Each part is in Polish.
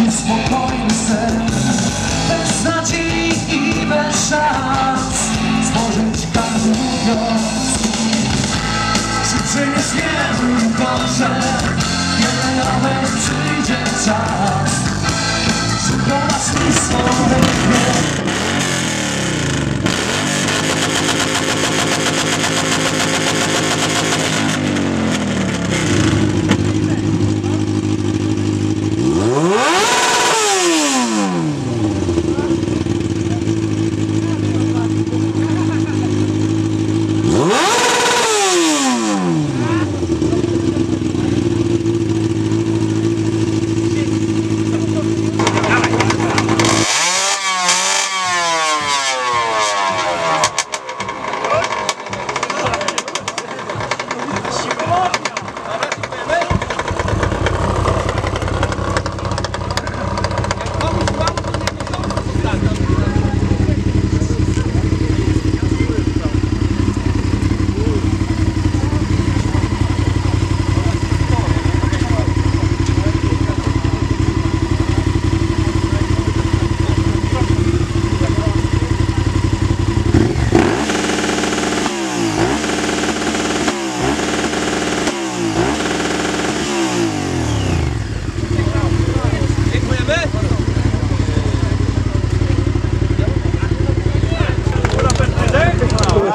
mieć spokojny sen. Bez nadziei i bez szans. Stworzyć każdy mówiąc. Czy przyniesiemy dobrze? Kiedy nawet przyjdzie czas. Czy do nas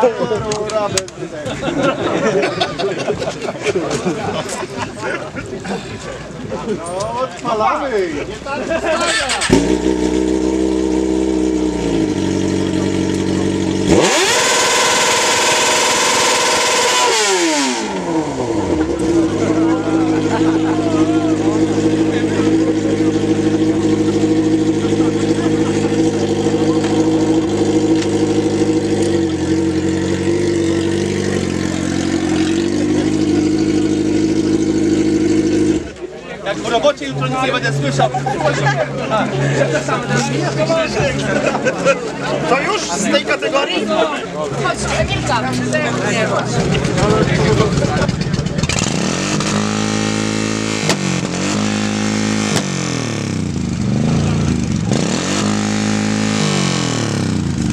Jak w robocie jutro nic nie będę słyszał. To już z tej kategorii? Chodź, Emilka. Nie, chodź.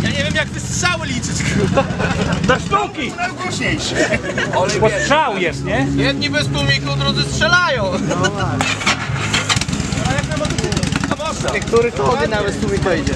Ja nie wiem jak wy strzały liczyć. Do sztuki! Najgłośniejszy. Bo strzał jest, nie? Jedni bez tłumiku, drudzy strzelają. Niektórych to nawet z tłumika idzie.